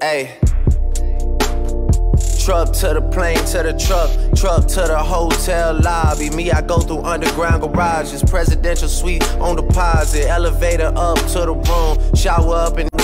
Hey. Truck to the plane, to the truck, truck to the hotel lobby. Me, I go through underground garages, presidential suite on deposit, elevator up to the room, shower up and